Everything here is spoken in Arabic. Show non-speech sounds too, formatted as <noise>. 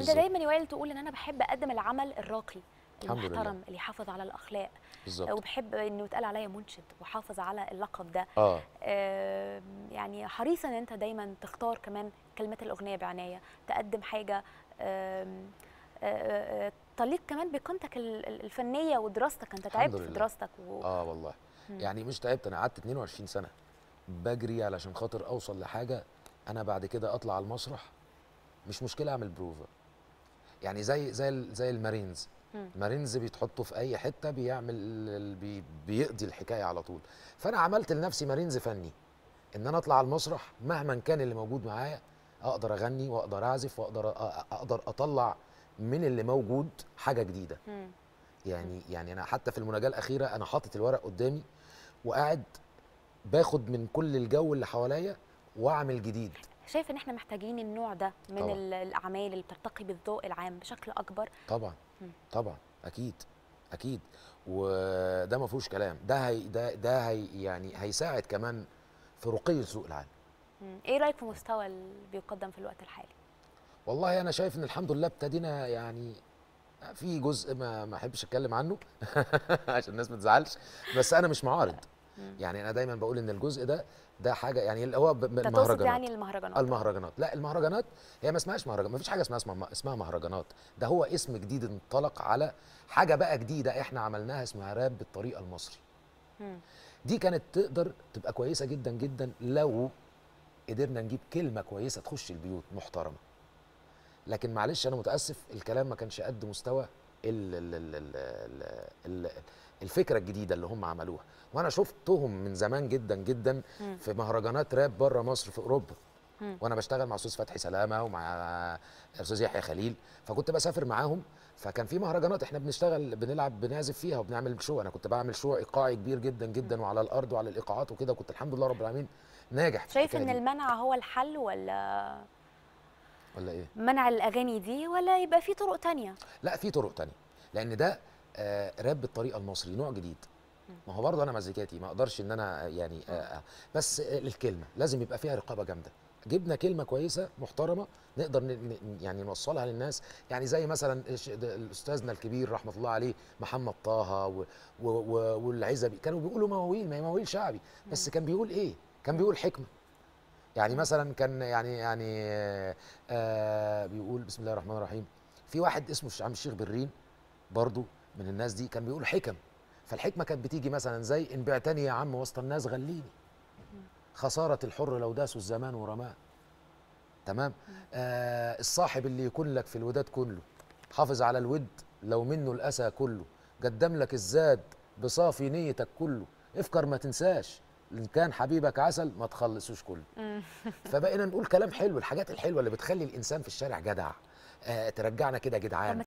انت دايما يا وائل تقول إن أنا بحب أقدم العمل الراقي. المحترم اللي يحافظ على الأخلاق بالظبط. وبحب إنه يتقال عليا منشد وحافظ على اللقب ده. آه. آم، يعني حريصه إن أنت دايما تختار كمان كلمات الأغنية بعناية تقدم حاجة آه، آه، آه، تليق كمان بقيمتك ال- ال- الفنية ودراستك. أنت تعبت في. دراستك و... آه والله. مم. يعني مش تعبت أنا قعدت 22 سنة بجري علشان خاطر أوصل لحاجة أنا بعد كده أطلع على المسرح مش مشكلة أعمل بروفا يعني زي زي زي المارينز. مم. المارينز بيتحطوا في أي حتة بيعمل بي بيقضي الحكاية على طول. فأنا عملت لنفسي مارينز فني. إن أنا أطلع على المسرح مهما كان اللي موجود معايا أقدر أغني وأقدر أعزف وأقدر أقدر أطلع من اللي موجود حاجة جديدة. يعني يعني أنا حتى في المناجاة الأخيرة أنا حاطط الورق قدامي وقاعد باخد من كل الجو اللي حواليا وأعمل جديد. شايف إن إحنا محتاجين النوع ده من طبعاً. ال- الاعمال اللي بترتقي بالذوق العام بشكل أكبر؟ طبعا. مم. طبعا. أكيد. أكيد. وده ما فيهوش كلام. ده هي ده ده هي يعني هيساعد كمان في رقي السوق العام. إيه رأيك في مستوى اللي بيقدم في الوقت الحالي؟ والله أنا شايف إن الحمد لله ابتدينا يعني في جزء ما ما أحبش أتكلم عنه <laughs> عشان الناس ما تزعلش. بس أنا مش معارض. يعني أنا دايما بقول إن الجزء ده ده حاجة يعني اللي هو المهرجانات. يعني المهرجانات. المهرجانات. لا المهرجانات هي ما اسمهاش مهرجان ما فيش حاجة اسمها اسمها مهرجانات. ده هو اسم جديد انطلق على حاجة بقى جديدة إحنا عملناها اسمها راب بالطريقة المصري. دي كانت تقدر تبقى كويسة جدا جدا لو قدرنا نجيب كلمة كويسة تخش البيوت محترمة. لكن معلش أنا متأسف الكلام ما كانش قد مستوى ال ال ال ال ال ال الفكرة الجديدة اللي هم عملوها. وأنا شفتهم من زمان جدا جدا مم. في مهرجانات راب بره مصر في أوروبا. مم. وأنا بشتغل مع أستاذ فتحي سلامة ومع أستاذ يحيى خليل. فكنت بسافر معاهم. فكان في مهرجانات إحنا بنشتغل بنلعب بنعزف فيها وبنعمل شو. أنا كنت بعمل شو إيقاعي كبير جدا جدا وعلى الأرض وعلى الإيقاعات وكده. وكنت الحمد لله رب العالمين ناجح شايف إن دي. المنع هو الحل ولا؟ ولا إيه؟ منع الأغاني دي ولا يبقى في طرق تانية؟ لا في طرق تانية. لأن ده راب بالطريقة المصري نوع جديد. ما هو برضه أنا مزيكاتي ما أقدرش إن أنا يعني آه آه بس آه الكلمة لازم يبقى فيها رقابة جامدة. جبنا كلمة كويسة محترمة نقدر يعني نوصلها للناس. يعني زي مثلا استاذنا الكبير رحمة الله عليه محمد طه والعزبي. كانوا بيقولوا مواويل ما هي مواويل شعبي. بس كان بيقول إيه؟ كان بيقول حكمة. يعني مثلا كان يعني يعني آه آه بيقول بسم الله الرحمن الرحيم. في واحد اسمه عم الشيخ برين برضو من الناس دي كان بيقول حكم. فالحكمة كانت بتيجي مثلا زي إن بعتني يا عم وسط الناس غليني. خسارة الحر لو داسوا الزمان ورماه. تمام؟ آه الصاحب اللي يكون لك في الوداد كله حافظ على الود لو منه الأسى كله قدم لك الزاد بصافي نيتك كله. أفكر ما تنساش إن كان حبيبك عسل ما تخلصوش كله. <laughs> فبقينا نقول كلام حلو الحاجات الحلوة اللي بتخلي الإنسان في الشارع جدع. آه ترجعنا كده جدعان.